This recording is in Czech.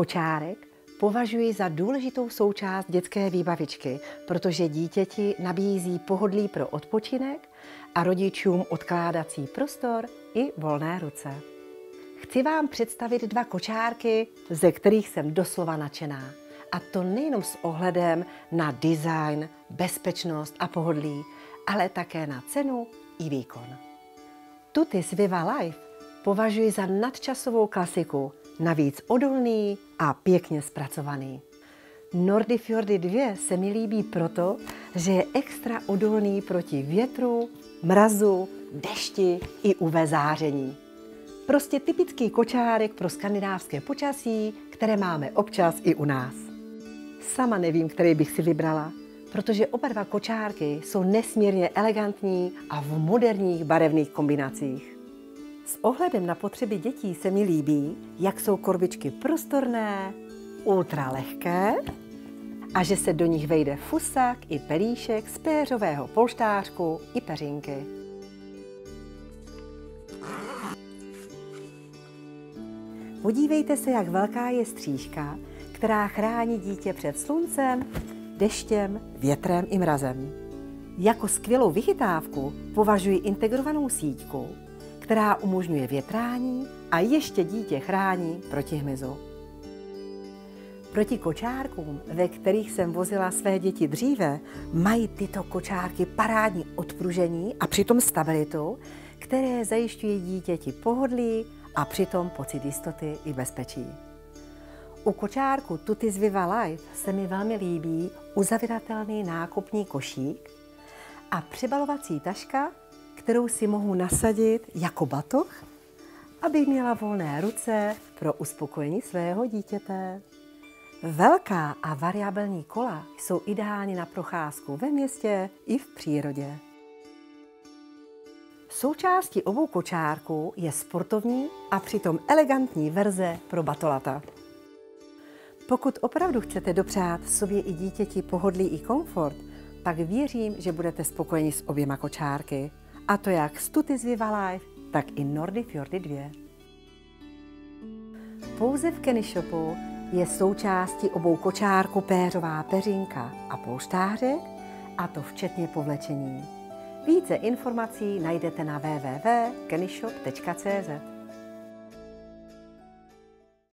Kočárek považuji za důležitou součást dětské výbavičky, protože dítěti nabízí pohodlí pro odpočinek a rodičům odkládací prostor i volné ruce. Chci vám představit dva kočárky, ze kterých jsem doslova nadšená. A to nejenom s ohledem na design, bezpečnost a pohodlí, ale také na cenu i výkon. Tutis Viva Life považuji za nadčasovou klasiku, navíc odolný a pěkně zpracovaný. Nordifjordy 2 se mi líbí proto, že je extra odolný proti větru, mrazu, dešti i UV záření. Prostě typický kočárek pro skandinávské počasí, které máme občas i u nás. Sama nevím, který bych si vybrala, protože oba dva kočárky jsou nesmírně elegantní a v moderních barevných kombinacích. S ohledem na potřeby dětí se mi líbí, jak jsou korbičky prostorné, ultra lehké a že se do nich vejde fusák i pelíšek z péřového polštářku i peřinky. Podívejte se, jak velká je střížka, která chrání dítě před sluncem, deštěm, větrem i mrazem. Jako skvělou vychytávku považuji integrovanou síťku, která umožňuje větrání a ještě dítě chrání proti hmyzu. Proti kočárkům, ve kterých jsem vozila své děti dříve, mají tyto kočárky parádní odpružení a přitom stabilitu, které zajišťují dítěti pohodlí a přitom pocit jistoty i bezpečí. U kočárku Tutis Viva Life se mi velmi líbí uzavíratelný nákupní košík a přibalovací taška, kterou si mohu nasadit jako batoh, aby měla volné ruce pro uspokojení svého dítěte. Velká a variabilní kola jsou ideální na procházku ve městě i v přírodě. Součástí obou kočárků je sportovní a přitom elegantní verze pro batolata. Pokud opravdu chcete dopřát sobě i dítěti pohodlí i komfort, pak věřím, že budete spokojeni s oběma kočárky. A to jak z Tutis Viva Life, tak i Nordy Fjordy 2. Pouze v Kenny Shopu je součástí obou kočárku péřová peřinka a polštářek, a to včetně povlečení. Více informací najdete na www.kennyshop.cz.